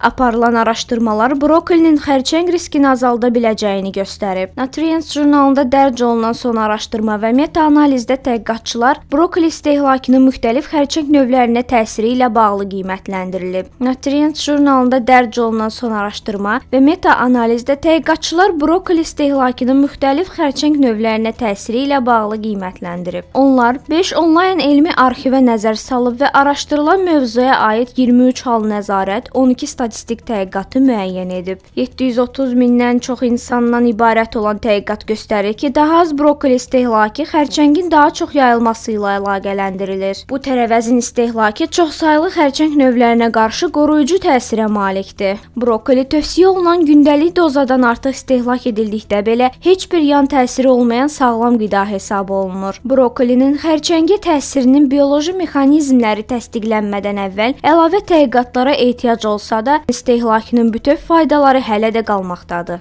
Aparılan araşdırmalar brokolinin xərçəng riskini azalda biləcəyini göstərib. Nutrients jurnalında dərc olunan son araşdırma və meta-analizdə tədqiqatçılar brokoli istehlakının müxtəlif xərçəng növlərinə təsiri ilə bağlı qiymətləndirilib. Nutrients jurnalında dərc olunan son araşdırma və meta-analizdə tədqiqatçılar brokoli istehlakının müxtəlif xərçəng növlərinə təsiri ilə bağlı qiymətləndirib. Onlar 5 onlayn elmi arxivə nəzər salıb və araşdırılan mövzuya aid 23 hal nəzarət, 12 statistik statistik tədqiqatı müəyyən edib. 730 mindən çox insandan ibarət olan tədqiqat göstərir ki, daha az brokoli istehlakı xərçəngin daha çox yayılması ilə əlaqələndirilir. Bu tərəvəzin istehlakı çoxsaylı xərçəng növlərinə qarşı qoruyucu təsirə malikdir. Brokoli tövsiyə olunan gündəlik dozadan artıq istehlak edildikdə belə heç bir yan təsiri olmayan sağlam qida hesab olunur. Brokolinin xərçəngə təsirinin bioloji mexanizmləri təsdiqlənmədən əvvəl əlavə tədqiqatlara ehtiyac olsa da, istehlakının bütöv faydaları hələ də qalmaqdadır.